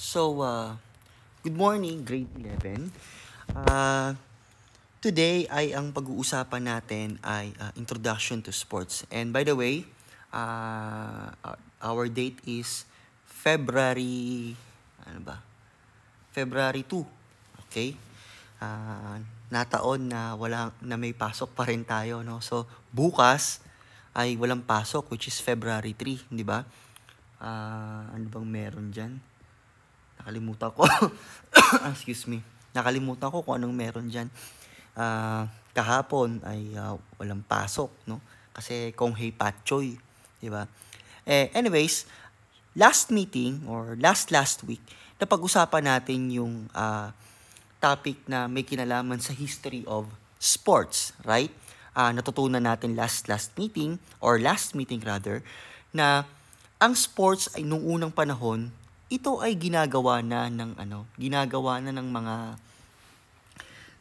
So, uh, good morning, grade 11. Uh, today ay ang pag-uusapan natin ay uh, introduction to sports. And by the way, uh, our date is February, ano ba? February 2. Okay? Uh, nataon na wala na may pasok pa rin tayo, no? So, bukas ay walang pasok which is February 3, di ba? Uh, ano bang meron diyan? Nakalimutan ko. Excuse me. Nakalimutan ko kung anong meron diyan. Uh, kahapon ay uh, walang pasok, no? Kasi kung hey patchoy, di ba? Eh, anyways, last meeting or last last week, napag-usapan natin yung uh, topic na may kinalaman sa history of sports, right? Uh, natutunan natin last last meeting or last meeting rather na ang sports ay nung unang panahon ito ay ginagawa na ng ano, ginagawa na ng mga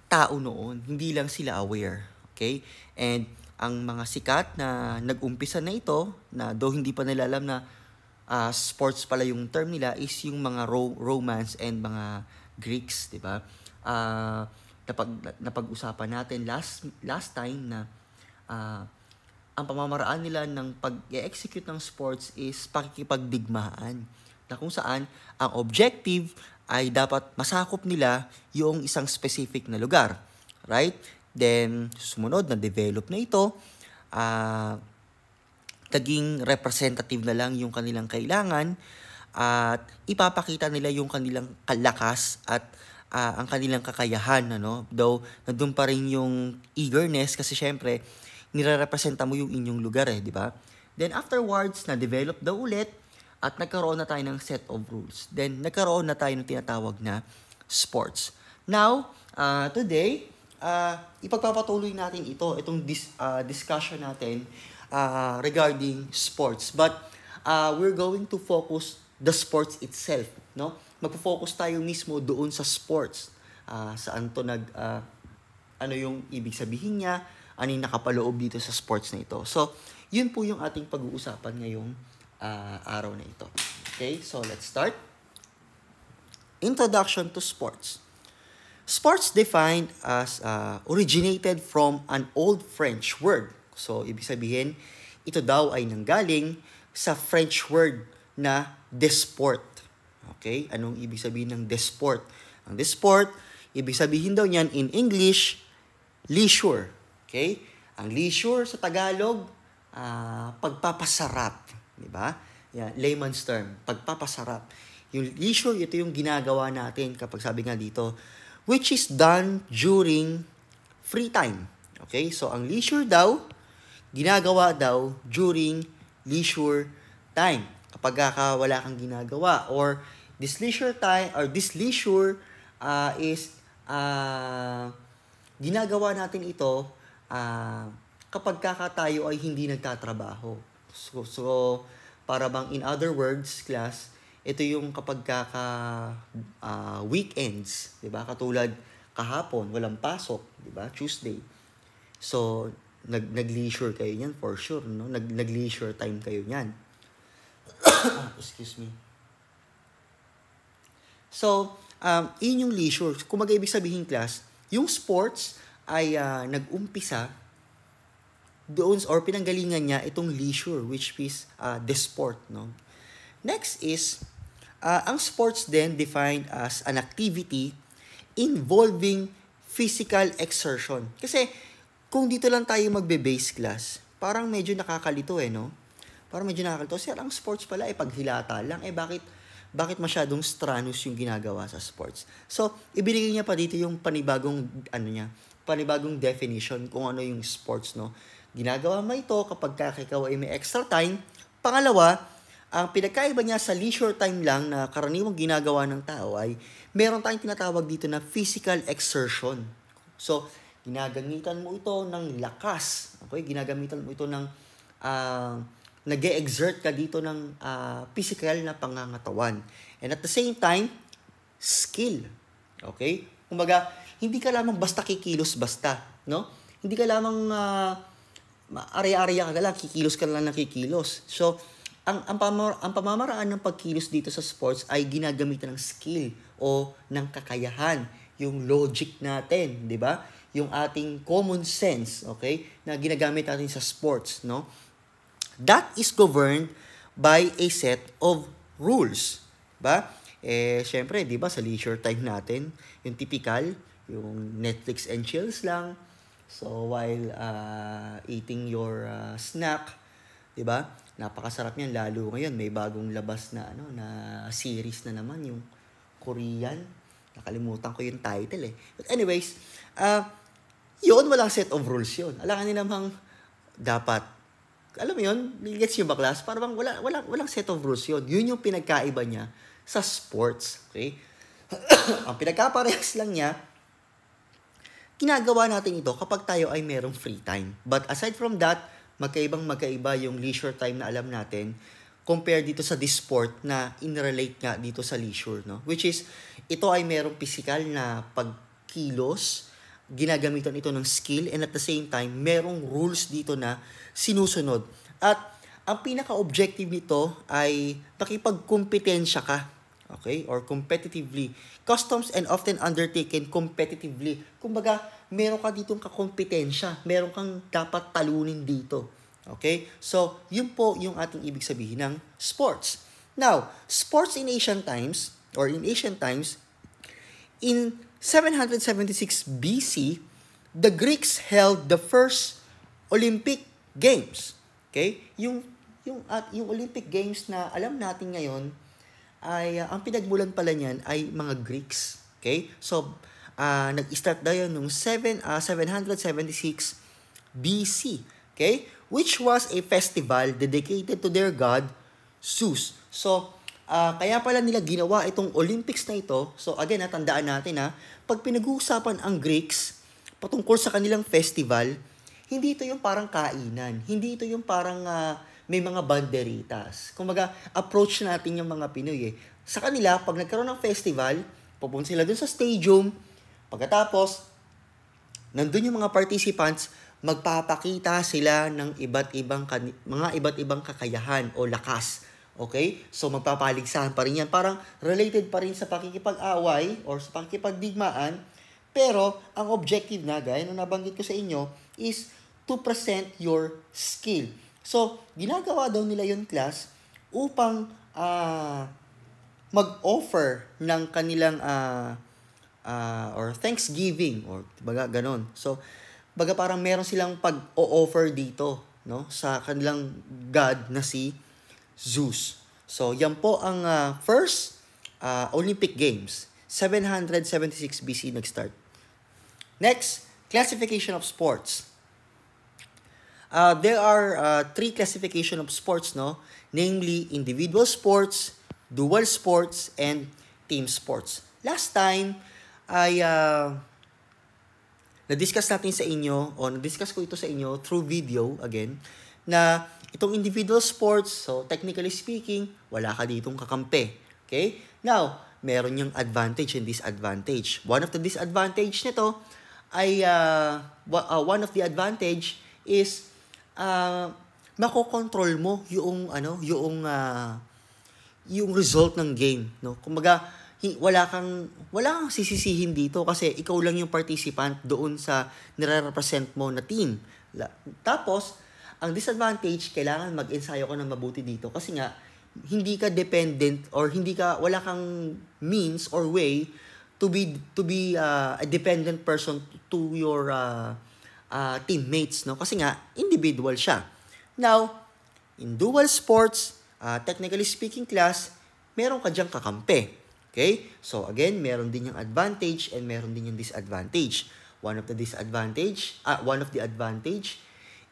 tao noon. Hindi lang sila aware. Okay? And ang mga sikat na nag-umpisa na ito, na do hindi pa nila alam na uh, sports pala yung term nila, is yung mga ro- Romans and mga Greeks, di ba? Uh, napag, napag-usapan natin last, last time na uh, ang pamamaraan nila ng pag-execute ng sports is pakikipagdigmaan na kung saan ang objective ay dapat masakop nila yung isang specific na lugar. Right? Then, sumunod na develop na ito, uh, naging representative na lang yung kanilang kailangan at ipapakita nila yung kanilang kalakas at uh, ang kanilang kakayahan. Ano? Though, nandun pa rin yung eagerness kasi syempre, nire-representa mo yung inyong lugar eh, di ba? Then afterwards, na-develop daw ulit at nagkaroon na tayo ng set of rules. Then, nagkaroon na tayo ng tinatawag na sports. Now, uh, today, uh, ipagpapatuloy natin ito, itong dis, uh, discussion natin uh, regarding sports. But, uh, we're going to focus the sports itself. No? Magpo-focus tayo mismo doon sa sports. Uh, saan to nag, uh, ano yung ibig sabihin niya, ano yung nakapaloob dito sa sports na ito. So, yun po yung ating pag-uusapan ngayong uh, araw na ito. Okay, so let's start. Introduction to sports. Sports defined as uh, originated from an old French word. So, ibig sabihin, ito daw ay nanggaling sa French word na desport. Okay? Anong ibig sabihin ng desport? Ang desport, ibig sabihin daw niyan in English, leisure. Okay? Ang leisure sa Tagalog, uh, pagpapasarap. Di ba? Yan, layman's term, pagpapasarap. Yung leisure, ito yung ginagawa natin kapag sabi nga dito, which is done during free time. Okay? So, ang leisure daw, ginagawa daw during leisure time. Kapag ka wala kang ginagawa or this leisure time or this leisure uh, is uh, ginagawa natin ito uh, kapag kakatayo ay hindi nagtatrabaho. So, so para bang in other words, class, ito yung kapag kaka uh, weekends, 'di ba? Katulad kahapon, walang pasok, 'di ba? Tuesday. So, nag nag-leisure kayo niyan for sure, no? Nag nag-leisure time kayo niyan. Excuse me. So, um, yun yung leisure. Kung mag-ibig sabihin class, yung sports ay uh, nag-umpisa doon or pinanggalingan niya itong leisure which is uh, the sport no? Next is uh, ang sports then defined as an activity involving physical exertion. Kasi kung dito lang tayo magbe-base class parang medyo nakakalito eh no? Parang medyo nakakalito. Kasi ang sports pala ay eh, paghilata lang. Eh bakit bakit masyadong strenuous yung ginagawa sa sports? So ibinigay niya pa dito yung panibagong ano niya panibagong definition kung ano yung sports no Ginagawa mo ito kapag ikaw ay may extra time. Pangalawa, ang pinagkaiba niya sa leisure time lang na karaniwang ginagawa ng tao ay meron tayong tinatawag dito na physical exertion. So, ginagamitan mo ito ng lakas. Okay? Ginagamitan mo ito ng uh, nag exert ka dito ng uh, physical na pangangatawan. And at the same time, skill. Okay? Kumbaga, hindi ka lamang basta kikilos basta, no? Hindi ka lamang uh, ari-ariya ka lang, kikilos ka lang ng kikilos. So, ang, ang, pamar, ang pamamaraan ng pagkilos dito sa sports ay ginagamitan ng skill o ng kakayahan, yung logic natin, di ba? Yung ating common sense, okay, na ginagamit natin sa sports, no? That is governed by a set of rules, ba? Eh, syempre, di ba, sa leisure time natin, yung typical, yung Netflix and chills lang. So, while uh, eating your uh, snack, di ba? Napakasarap niyan lalo ngayon may bagong labas na ano na series na naman yung Korean. Nakalimutan ko yung title eh. But anyways, uh, yun walang set of rules yun. Alam ka namang dapat alam mo yun, gets yung baklas, parang wala, wala, walang set of rules yun. Yun yung pinagkaiba niya sa sports. Okay? Ang pinagkaparehas lang niya, ginagawa natin ito kapag tayo ay merong free time. But aside from that, magkaibang magkaiba yung leisure time na alam natin compare dito sa this sport na in-relate nga dito sa leisure, no? Which is, ito ay merong physical na pagkilos, ginagamitan ito ng skill, and at the same time, merong rules dito na sinusunod. At ang pinaka-objective nito ay nakipagkompetensya ka, okay? Or competitively. Customs and often undertaken competitively. Kumbaga, meron ka ditong kakompetensya. Meron kang dapat talunin dito. Okay? So, yun po yung ating ibig sabihin ng sports. Now, sports in ancient times, or in ancient times, in 776 BC, the Greeks held the first Olympic Games. Okay? Yung yung at yung Olympic Games na alam natin ngayon ay uh, ang pinagmulan pala niyan ay mga Greeks. Okay? So uh, nag-start daw yun nung 7, uh, 776 BC. Okay? Which was a festival dedicated to their god, Zeus. So, uh, kaya pala nila ginawa itong Olympics na ito. So, again, natandaan natin ha, pag pinag-uusapan ang Greeks patungkol sa kanilang festival, hindi ito yung parang kainan. Hindi ito yung parang uh, may mga banderitas. Kumbaga, approach natin yung mga Pinoy eh. Sa kanila, pag nagkaroon ng festival, pupunta sila dun sa stadium, Pagkatapos, nandun yung mga participants, magpapakita sila ng iba't ibang mga iba't ibang kakayahan o lakas. Okay? So magpapaligsahan pa rin yan. Parang related pa rin sa pakikipag-away or sa pakikipagdigmaan. Pero ang objective na, gaya na nabanggit ko sa inyo, is to present your skill. So, ginagawa daw nila yung class upang uh, mag-offer ng kanilang uh, uh, or thanksgiving or baga ganon. So, baga parang meron silang pag-o-offer dito no sa kanilang god na si Zeus. So, yan po ang uh, first uh, Olympic Games. 776 BC nag-start. Next, classification of sports. Uh, there are uh, three classification of sports, no? Namely, individual sports, dual sports, and team sports. Last time, ay uh, na-discuss natin sa inyo o na-discuss ko ito sa inyo through video again na itong individual sports, so technically speaking, wala ka ditong kakampi. Okay? Now, meron yung advantage and disadvantage. One of the disadvantage nito ay uh, uh, one of the advantage is uh, makokontrol mo yung ano, yung uh, yung result ng game, no? Kumbaga, wala kang wala kang sisisihin dito kasi ikaw lang yung participant doon sa nire-represent mo na team. Tapos, ang disadvantage, kailangan mag-ensayo ka ng mabuti dito kasi nga hindi ka dependent or hindi ka wala kang means or way to be to be uh, a dependent person to your uh, uh, teammates no kasi nga individual siya. Now, in dual sports, uh, technically speaking class, meron ka diyang kakampi. Okay? So again, meron din yung advantage and meron din yung disadvantage. One of the disadvantage, uh, one of the advantage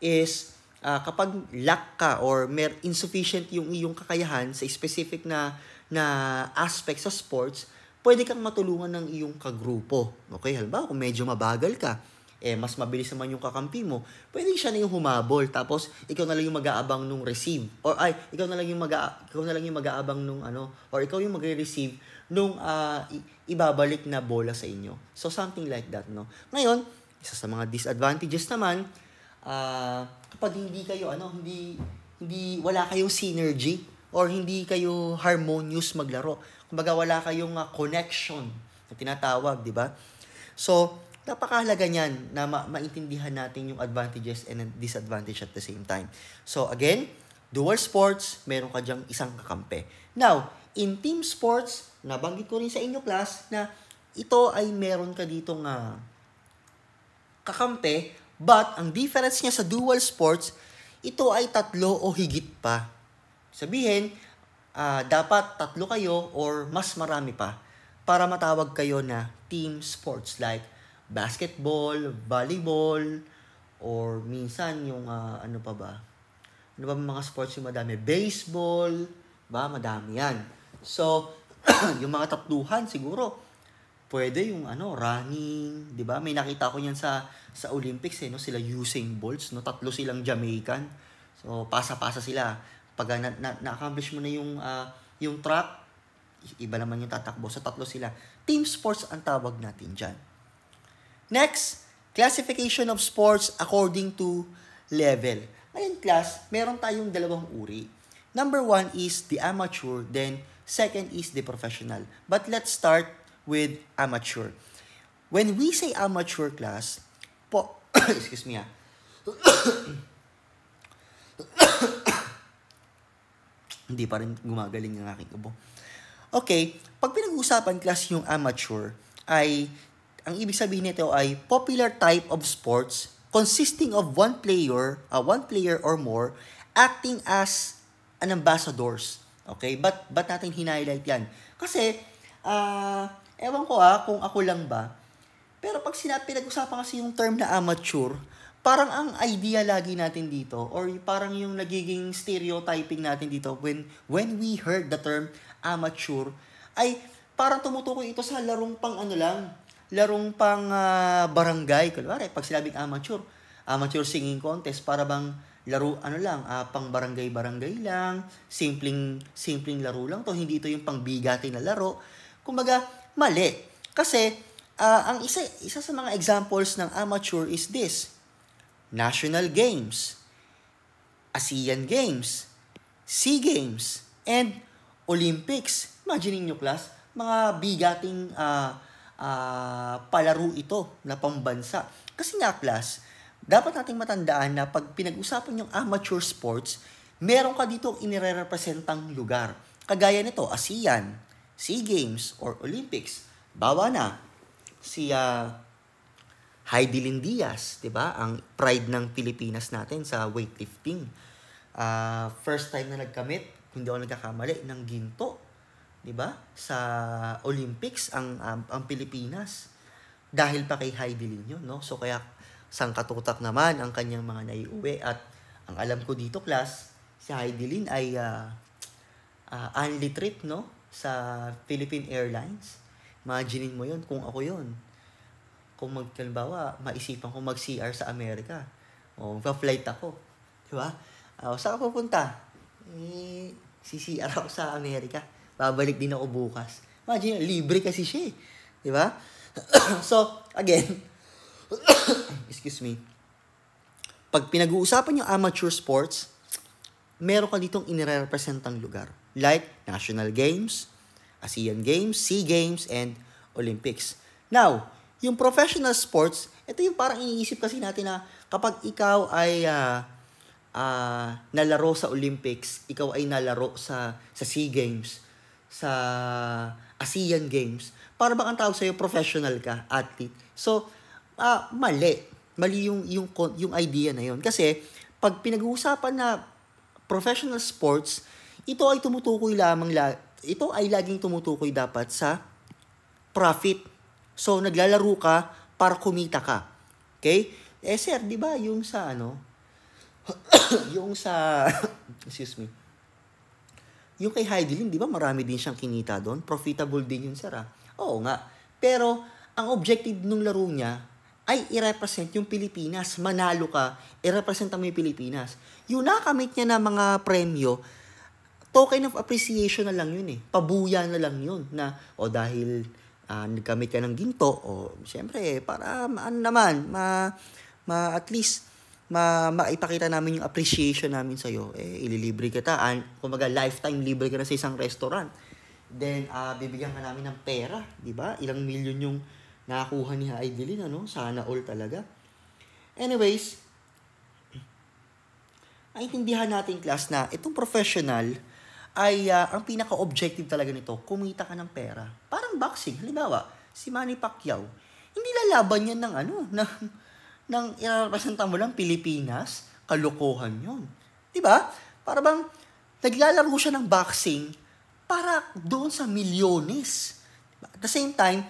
is uh, kapag lack ka or mer insufficient yung iyong kakayahan sa specific na na aspect sa sports, pwede kang matulungan ng iyong kagrupo. Okay? Halimbawa, kung medyo mabagal ka, eh mas mabilis naman yung kakampi mo, pwede siya na yung humabol tapos ikaw na lang yung mag-aabang nung receive or ay ikaw na lang yung mag ikaw na lang yung mag-aabang nung ano or ikaw yung magre-receive nung uh, ibabalik na bola sa inyo. So something like that, no. Ngayon, isa sa mga disadvantages naman uh, kapag hindi kayo ano, hindi hindi wala kayong synergy or hindi kayo harmonious maglaro. Kumbaga wala kayong uh, connection na tinatawag, di ba? So, napakahalaga niyan na ma- maintindihan natin yung advantages and disadvantage at the same time. So, again, dual sports, meron ka diyang isang kakampi. Now, in team sports, nabanggit ko rin sa inyo class na ito ay meron ka ditong uh, kakampi, but ang difference niya sa dual sports, ito ay tatlo o higit pa. Sabihin, uh, dapat tatlo kayo or mas marami pa para matawag kayo na team sports like basketball, volleyball, or minsan yung uh, ano pa ba? Ano ba mga sports yung madami? Baseball, ba? Madami yan. So, yung mga tatluhan siguro, pwede yung ano, running, 'di ba? May nakita ko niyan sa sa Olympics eh, no, sila Usain Bolts, no, tatlo silang Jamaican. So, pasa-pasa sila. Pag na, na, na-accomplish mo na yung uh, yung track, iba naman yung tatakbo. So, tatlo sila. Team sports ang tawag natin diyan. Next, classification of sports according to level. Ngayon class, meron tayong dalawang uri. Number one is the amateur, then second is the professional. But let's start with amateur. When we say amateur class, po, excuse me ha, hindi pa rin gumagaling ang aking ubo. Okay, pag pinag-usapan class yung amateur, ay, ang ibig sabihin nito ay popular type of sports consisting of one player, uh, one player or more, acting as an ambassadors. Okay? But, but natin hinighlight yan? Kasi, uh, Ewan ko ah, kung ako lang ba. Pero pag sinabi, pinag-usapan kasi yung term na amateur, parang ang idea lagi natin dito, or parang yung nagiging stereotyping natin dito, when, when we heard the term amateur, ay parang tumutukoy ito sa larong pang ano lang, larong pang uh, barangay. Kunwari, pag sinabing amateur, amateur singing contest, para bang laro ano lang, uh, pang barangay-barangay lang, simpleng simpleng laro lang to, hindi ito yung pang bigati na laro. Kumbaga, Mali. Kasi, uh, ang isa, isa sa mga examples ng amateur is this. National Games, ASEAN Games, SEA Games, and Olympics. Imagine niyo class, mga bigating uh, uh, palaro ito na pambansa. Kasi nga class, dapat nating matandaan na pag pinag-usapan yung amateur sports, meron ka dito inirepresentang lugar. Kagaya nito, ASEAN, SEA Games or Olympics, bawa na si uh, Heidi Lynn Diaz, 'di ba? Ang pride ng Pilipinas natin sa weightlifting. Uh, first time na nagkamit, hindi ako nagkakamali, ng ginto, 'di ba? Sa Olympics ang um, ang Pilipinas. Dahil pa kay Heidi 'yun, no? So kaya sangkatutak naman ang kanyang mga naiuwi at ang alam ko dito class, si Heidi Lynn ay uh, uh, only trip, no? sa Philippine Airlines. Imaginin mo yun kung ako yun. Kung magkalbawa, maisipan ko mag-CR sa Amerika. O, pa-flight ako. Di ba? Uh, saan ka pupunta? Eh, CCR ako sa Amerika. Babalik din ako bukas. Imagine, libre kasi siya eh. Di ba? so, again, excuse me, pag pinag-uusapan yung amateur sports, meron ka ditong inirepresentang lugar. Like National Games, ASEAN Games, SEA Games, and Olympics. Now, yung professional sports, ito yung parang iniisip kasi natin na kapag ikaw ay uh, uh, nalaro sa Olympics, ikaw ay nalaro sa, sa SEA Games, sa ASEAN Games, para bang ang tawag sa'yo professional ka, athlete. So, uh, mali. Mali yung, yung, yung idea na yun. Kasi, pag pinag-uusapan na professional sports, ito ay tumutukoy lamang, la, ito ay laging tumutukoy dapat sa profit. So, naglalaro ka para kumita ka. Okay? Eh, sir, di ba yung sa ano, yung sa, excuse me, yung kay Heidelin, di ba marami din siyang kinita doon? Profitable din yun, sir, ah. Oo nga. Pero, ang objective nung laro niya, ay i-represent yung Pilipinas. Manalo ka, i-represent mo yung Pilipinas. Yung nakamit niya na mga premyo, token of appreciation na lang yun eh. Pabuya na lang yun na, o dahil uh, nagkamit ka ng ginto, o siyempre, para ano naman, ma, ma, at least, ma maipakita namin yung appreciation namin sa iyo, eh ililibre kita. An, kumaga lifetime libre ka na sa isang restaurant. Then uh, bibigyan ka namin ng pera, 'di ba? Ilang million yung nakakuha ni Heidelin, ano? Sana all talaga. Anyways, intindihan natin class na itong professional ay uh, ang pinaka-objective talaga nito, kumita ka ng pera. Parang boxing, halimbawa, si Manny Pacquiao, hindi lalaban yan ng ano, ng ng irarepresenta mo lang Pilipinas, kalokohan yun. Di ba? Para bang naglalaro siya ng boxing para doon sa milyones. Diba? At the same time,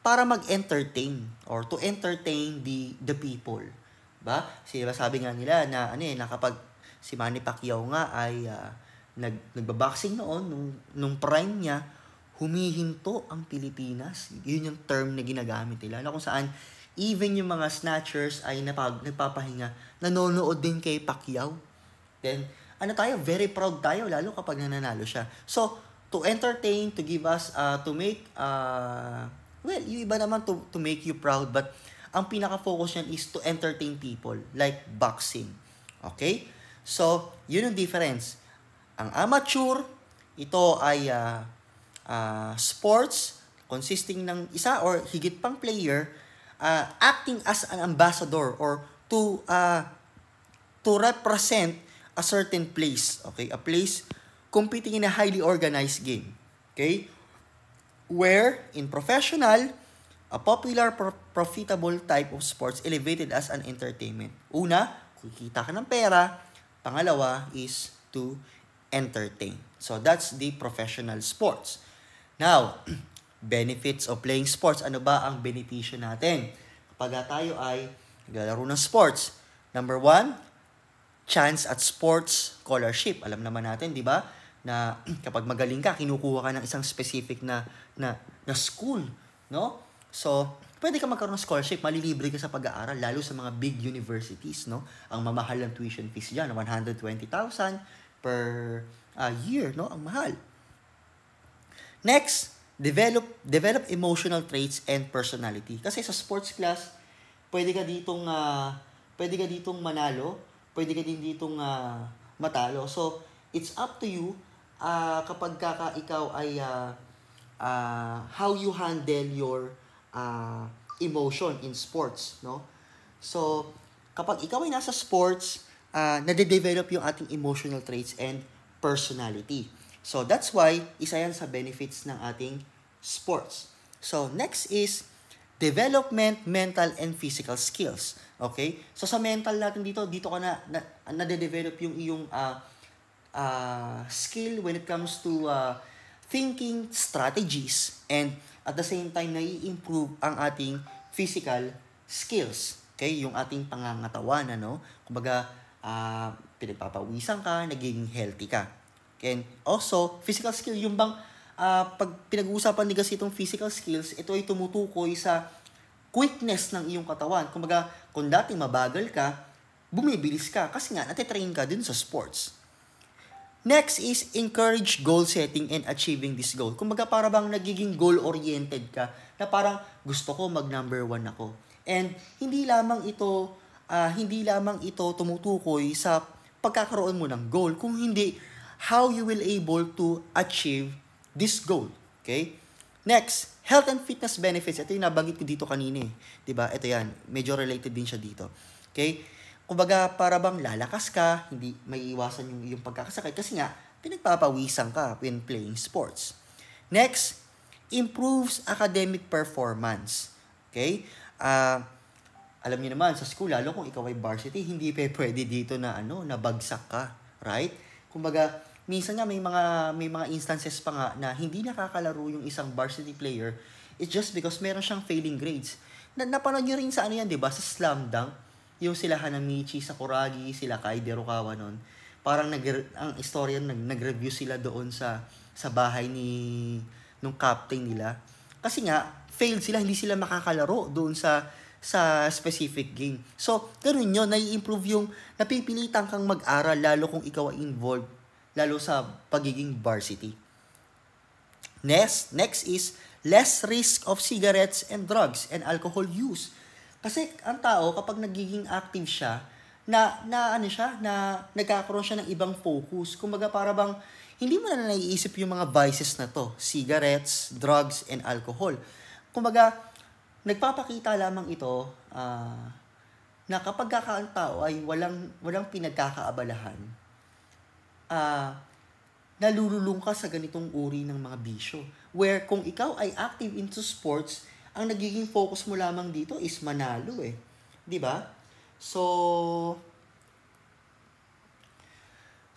para mag-entertain or to entertain the the people. Ba? Sila sabi nga nila na ano eh, na kapag si Manny Pacquiao nga ay uh, nag nagba-boxing noon nung nung prime niya, humihinto ang Pilipinas. Yun yung term na ginagamit nila. Na kung saan even yung mga snatchers ay napag, nagpapahinga, nanonood din kay Pacquiao. Then, ano tayo, very proud tayo, lalo kapag nananalo siya. So, to entertain, to give us, uh, to make, uh, well, yung iba naman to, to make you proud, but ang pinaka-focus niyan is to entertain people, like boxing. Okay? So, yun ang difference. Ang amateur, ito ay uh, uh, sports consisting ng isa or higit pang player uh, acting as an ambassador or to uh, to represent a certain place, okay? A place competing in a highly organized game, okay? Where in professional, a popular pro- profitable type of sports elevated as an entertainment. Una, kikita ka ng pera. Pangalawa is to entertain. So that's the professional sports. Now, benefits of playing sports. Ano ba ang benepisyo natin? Kapag tayo ay naglalaro ng sports. Number one, chance at sports scholarship. Alam naman natin, di ba? Na kapag magaling ka, kinukuha ka ng isang specific na, na, na school. No? So, pwede ka magkaroon ng scholarship, malilibre ka sa pag-aaral, lalo sa mga big universities, no? Ang mamahal ng tuition fees dyan, 120,000 per uh, year, no? Ang mahal. Next, develop develop emotional traits and personality. Kasi sa sports class, pwede ka ditong uh, pwede ka ditong manalo, pwede ka din ditong uh, matalo. So, it's up to you uh, kapag ka ikaw ay uh, uh, how you handle your uh, emotion in sports, no? So, kapag ikaw ay nasa sports, uh, nade-develop yung ating emotional traits and personality. So, that's why, isa yan sa benefits ng ating sports. So, next is development, mental, and physical skills. Okay? So, sa mental natin dito, dito ka na, na nade-develop yung iyong uh, uh, skill when it comes to uh, thinking strategies and at the same time, nai-improve ang ating physical skills. Okay? Yung ating pangangatawan, ano? Kumbaga, uh, pinagpapawisan ka, nagiging healthy ka. And also, physical skill, yung bang uh, pag pinag-uusapan ni kasi itong physical skills, ito ay tumutukoy sa quickness ng iyong katawan. Kumbaga, kung dati mabagal ka, bumibilis ka kasi nga natitrain ka din sa sports. Next is encourage goal setting and achieving this goal. Kumbaga para bang nagiging goal-oriented ka na parang gusto ko mag number one ako. And hindi lamang ito uh, hindi lamang ito tumutukoy sa pagkakaroon mo ng goal, kung hindi how you will able to achieve this goal. Okay? Next, health and fitness benefits. Ito yung nabanggit ko dito kanina eh. ba diba? Ito yan. Medyo related din siya dito. Okay? Kumbaga, para bang lalakas ka, hindi may iwasan yung, yung pagkakasakit kasi nga, pinagpapawisan ka when playing sports. Next, improves academic performance. Okay? Uh, alam niyo naman, sa school, lalo kung ikaw ay varsity, hindi pa pwede dito na ano, nabagsak ka. Right? Kumbaga, minsan nga may mga may mga instances pa nga na hindi nakakalaro yung isang varsity player it's just because meron siyang failing grades. Na napanood niyo rin sa ano yan, 'di ba? Sa Slam Dunk, yung sila Hanamichi sa Kuragi, sila Kai Derukawa noon. Parang nag ang istorya nag nag-review sila doon sa sa bahay ni nung captain nila. Kasi nga failed sila, hindi sila makakalaro doon sa sa specific game. So, ganun yun, nai-improve yung napipilitan kang mag-aral lalo kung ikaw ay involved lalo sa pagiging varsity. Next, next is less risk of cigarettes and drugs and alcohol use. Kasi ang tao kapag nagiging active siya, na, na ano siya, na nagkakaroon siya ng ibang focus. Kumbaga para bang, hindi mo na naiisip yung mga vices na to, cigarettes, drugs, and alcohol. Kumbaga, nagpapakita lamang ito uh, na kapag kakaan tao ay walang, walang pinagkakaabalahan, uh, nalululong ka sa ganitong uri ng mga bisyo. Where kung ikaw ay active into sports, ang nagiging focus mo lamang dito is manalo eh. 'Di ba? So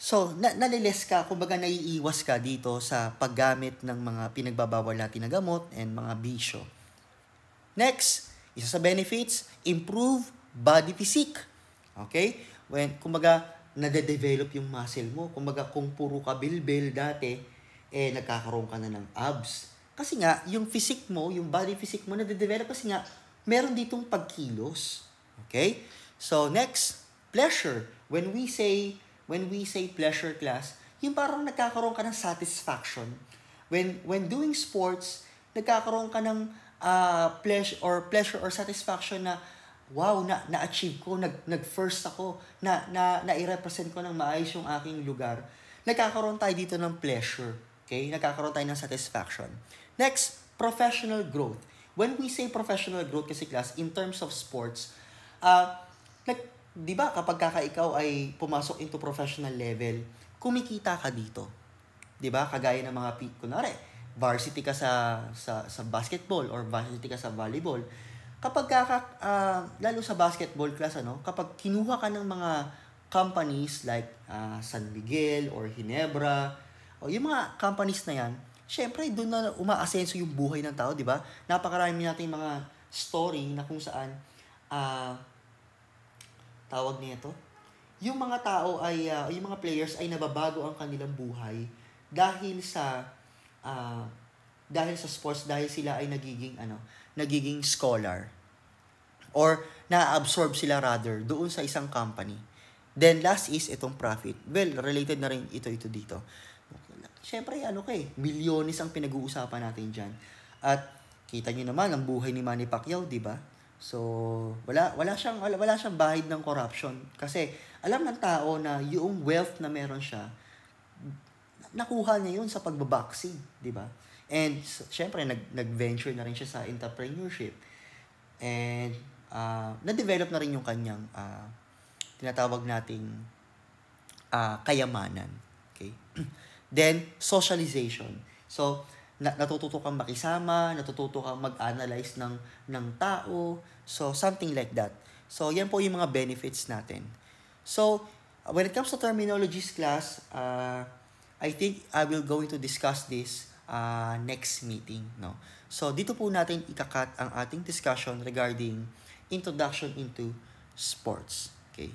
So, na naliles ka, kumbaga naiiwas ka dito sa paggamit ng mga pinagbabawal natin na gamot and mga bisyo. Next, isa sa benefits, improve body physique. Okay? When, kumbaga, nade-develop yung muscle mo. Kumbaga, kung puro ka bilbil dati, eh, nagkakaroon ka na ng abs. Kasi nga, yung physique mo, yung body physique mo, nade-develop kasi nga, meron ditong pagkilos. Okay? So, next, pleasure. When we say when we say pleasure class, yung parang nagkakaroon ka ng satisfaction. When when doing sports, nagkakaroon ka ng uh, pleasure or pleasure or satisfaction na wow, na na-achieve ko, nag nag-first ako, na na na-represent ko ng maayos yung aking lugar. Nagkakaroon tayo dito ng pleasure. Okay? Nagkakaroon tayo ng satisfaction. Next, professional growth. When we say professional growth kasi class, in terms of sports, uh, nag, di ba kapag kaka ikaw ay pumasok into professional level, kumikita ka dito. Di ba? Kagaya ng mga, kunwari, varsity ka sa, sa, sa basketball or varsity ka sa volleyball. Kapag uh, lalo sa basketball class, ano, kapag kinuha ka ng mga companies like uh, San Miguel or Ginebra, o yung mga companies na yan, syempre doon na umaasenso yung buhay ng tao, di ba? Napakarami natin mga story na kung saan uh, tawag nito, yung mga tao ay, uh, yung mga players ay nababago ang kanilang buhay dahil sa, uh, dahil sa sports, dahil sila ay nagiging, ano, nagiging scholar. Or, na-absorb sila rather doon sa isang company. Then, last is itong profit. Well, related na rin ito, ito dito. Siyempre, ano kay, eh, milyones ang pinag-uusapan natin dyan. At, kita nyo naman, ang buhay ni Manny Pacquiao, di ba? So, wala wala siyang wala, wala siyang bahid ng corruption kasi alam ng tao na yung wealth na meron siya nakuha niya yun sa pagbaboxing, di ba? And syempre nag nag-venture na rin siya sa entrepreneurship. And uh, na-develop na rin yung kanyang uh, tinatawag nating uh, kayamanan. Okay? Then socialization. So na, natututo kang makisama, natututo kang mag-analyze ng, ng tao. So, something like that. So, yan po yung mga benefits natin. So, when it comes to terminologies class, uh, I think I will going to discuss this uh, next meeting. No? So, dito po natin ikakat ang ating discussion regarding introduction into sports. Okay?